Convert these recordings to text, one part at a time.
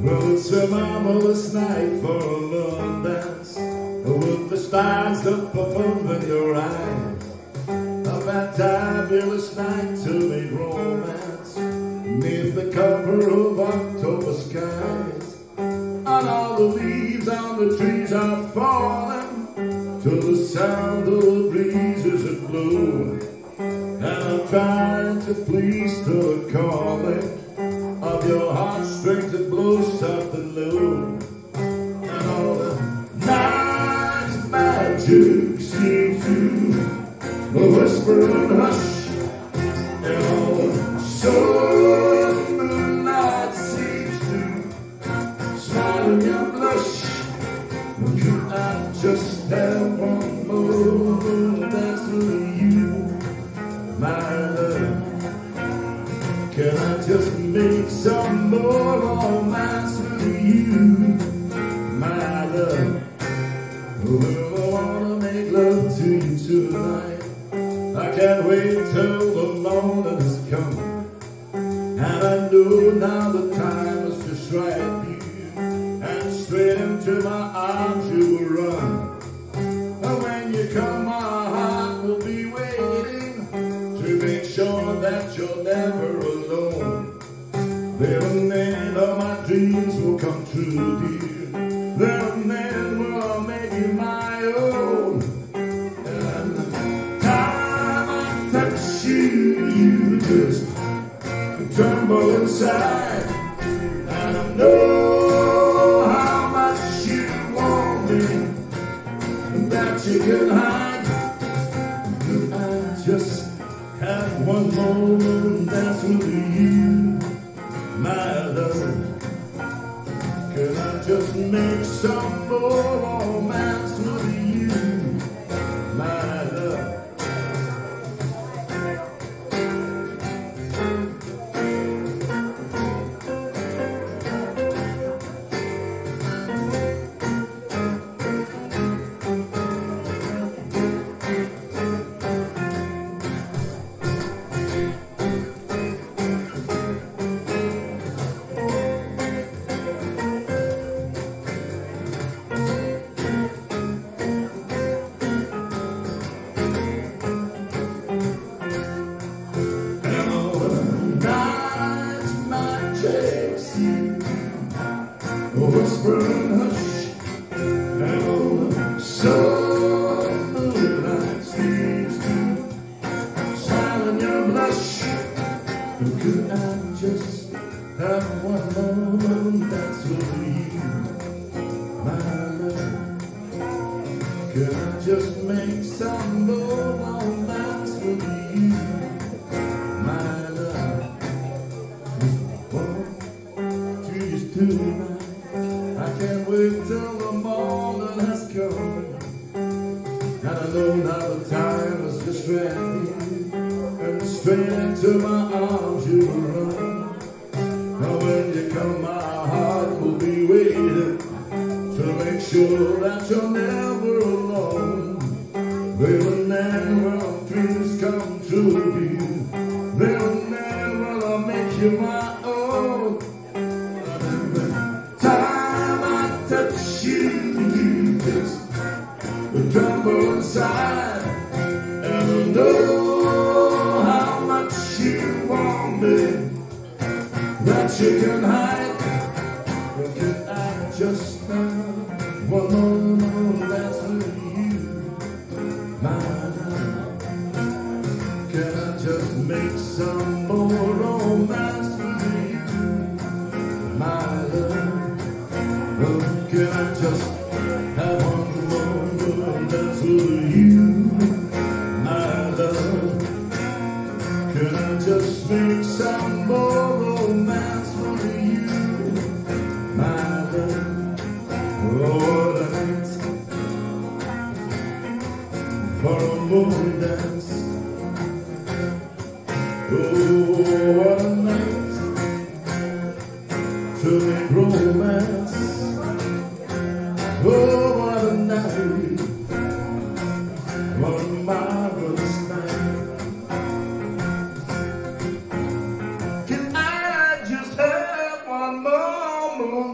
Well, it's a marvelous night for a love dance with the stars up above in your eyes. A fabulous night to make romance neath the cover of October skies. And all the leaves on the trees are falling to the sound of the breezes that blow. And I'm trying to please the calling of your heartstrings that blow and low. And all the night's magic seems to whisper and hush. Just make some more romance with you, my love? Well, I wanna make love to you tonight. I can't wait till the morning has come. And I know now the time is to strike you. And straight into my arms you will run. And when you come, my true, dear. Then then will make you my own. And the time I touch you, you just tremble inside. And I know how much you want me that you can hide. I just have one more dance with you, my one more dance with you, my love? Could I just make some more romance with you, my love? You just tonight? I can't wait till the morning has come. And I know now the time is just ready. And straight into my arms you run. When you come, my heart will be waiting to make sure that you're never can I just have one more dance with you, my love? Can I just make some more romance with you, my love? Oh, tonight for a moon dance. Oh,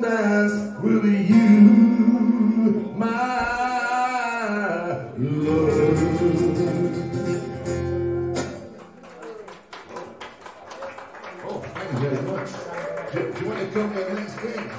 dance with you, my love. Oh, thank you very much. Do, do you want to come to the next game?